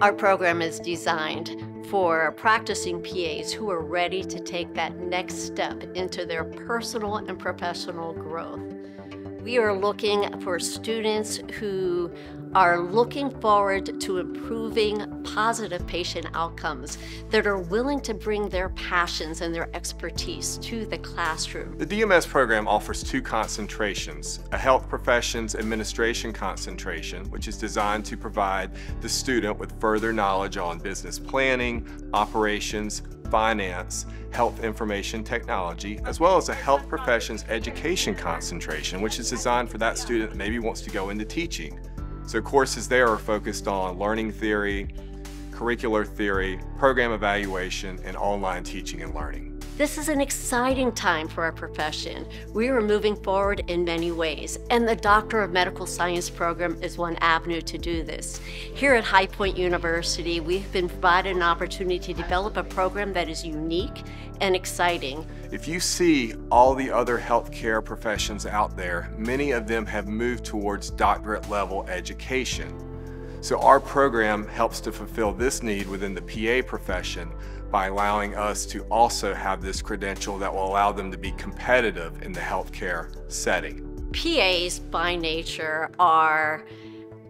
Our program is designed for practicing PAs who are ready to take that next step into their personal and professional growth. We are looking for students who are looking forward to improving positive patient outcomes that are willing to bring their passions and their expertise to the classroom. The DMS program offers two concentrations, a health professions administration concentration, which is designed to provide the student with further knowledge on business planning, operations, finance, health information technology, as well as a health professions education concentration, which is designed for that student that maybe wants to go into teaching. So courses there are focused on learning theory, curricular theory, program evaluation, and online teaching and learning. This is an exciting time for our profession. We are moving forward in many ways, and the Doctor of Medical Science program is one avenue to do this. Here at High Point University, we've been provided an opportunity to develop a program that is unique and exciting. If you see all the other healthcare professions out there, many of them have moved towards doctorate level education. So our program helps to fulfill this need within the PA profession by allowing us to also have this credential that will allow them to be competitive in the healthcare setting. PAs by nature are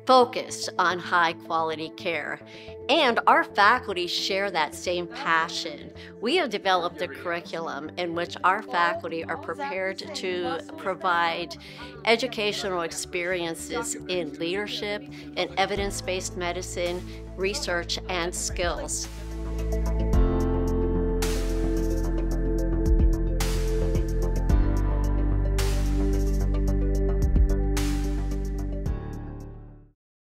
focused on high quality care. And our faculty share that same passion. We have developed a curriculum in which our faculty are prepared to provide educational experiences in leadership, in evidence based medicine, research, and skills.